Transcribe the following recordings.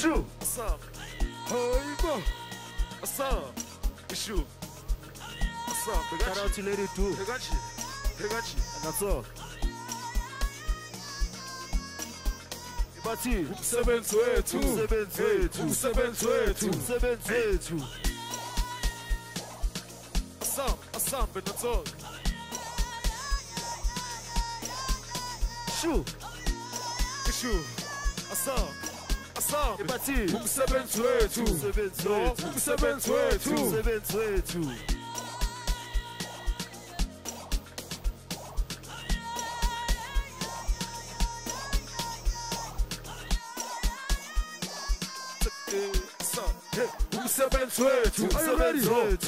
Ishu. Asam. Hayibo. Asam. Ishu. Asam. Shout out to Lady Two. Bekachi. Bekachi. And that's all. Ibati. Umsebenzi wethu. Umsebenzi Hey, wethu. Umsebenzi wethu. Umsebenzi wethu. Asam. Asam. Benatok. Ishu. Ishu. Asam. Asam. Ibati. Umsebenzi wethu. Umsebenzi No, wethu. umsebenzi wethu. Umsebenzi wethu. Umsebenzi wethu Are you ready?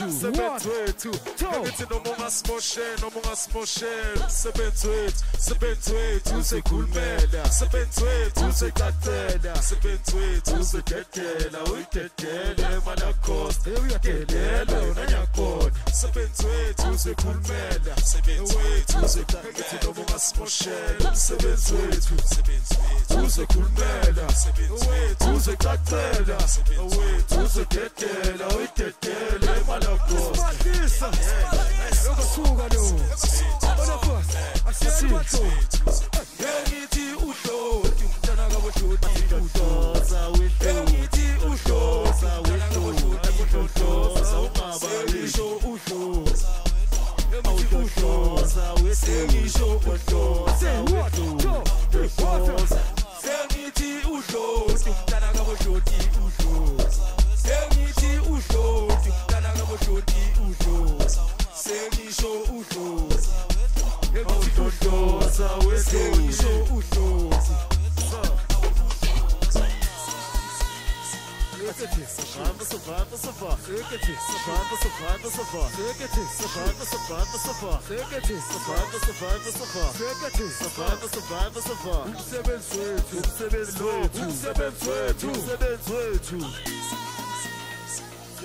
umsebenzi wethu Two. angithi noma ungasimoshe noma ungasimoshe umsebenzi wethu umsebenzi wethu usekhulumela umsebenzi wethu usecacela umsebenzi wethu usededela uyidedele malacosta uyadelela yona nyakona umsebenzi wethu uzekhulumela wethu uzeqakithi noma ungasimoshela umsebenzi wethu uzekhulumela wethu uzecacela wethu uzededela Uhloza wehlo. Sengisho uhloti Survival, survival, survival. Survival, survival, survival. Survival, survival, survival. Survival, survival, survival. Survival, survival, survival. Umsebenzi wethu Umsebenzi wethu. Umsebenzi wethu Umsebenzi wethu.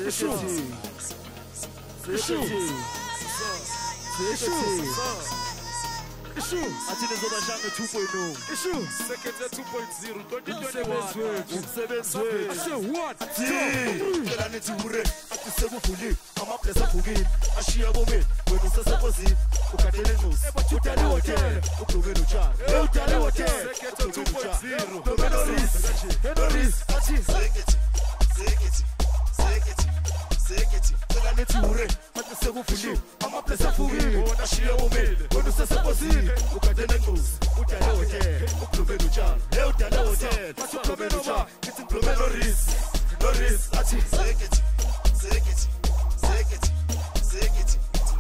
Ishu. Ishu. Ishu Athi nizobashanga 2.0. Ishu Second 2.0 Umsebenzi wethu. 2021 Umsebenzi wethu. Say what? Phela nithi ure athi sekuvulile amaplesi avukile ashiya komini wena usesepozini ugadele nxusi udale hotele ugqumele utshani udale hotele Second 2.0 ugqumele oris enoris athi zekethi zekethi zekethi zekethi phela nithi ure athi sekuvulile amaplesi avukile wona ashiya utshani udale hotele athi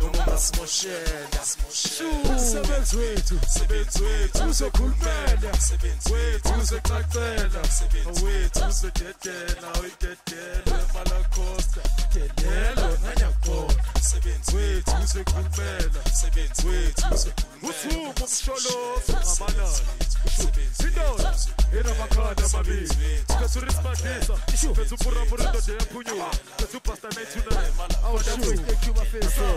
ugqumele utshani ithi ugqumele oris noris athi zekethi zekethi zekethi zekethi noma ungasimoshela Umsebenzi wethu Umsebenzi wethu usekhulumela Umsebenzi wethu usecacela Umsebenzi wethu usededela uyidedele malacosta Delela nanyakona Umsebenzi wethu usekhulumela Umsebenzi wethu usekhulumela Uthuma umsholofu ngamanani Indoda enamakhanda amabili Phethu Reece Madlisa Phethu umburamura indoda eyaphunyuka Phethu upasta night tonight Oh, that's what thank you, my face.